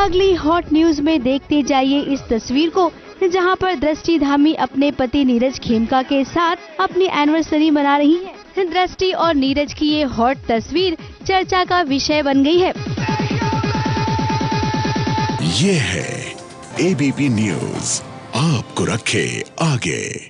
अगली hot news में देखते जाइए इस तस्वीर को, जहाँ पर दृष्टि धामी अपने पति नीरज खेमका के साथ अपनी एनिवर्सरी मना रही है। दृष्टि और नीरज की ये हॉट तस्वीर चर्चा का विषय बन गई है। ये है एबीपी न्यूज़ आपको रखे आगे।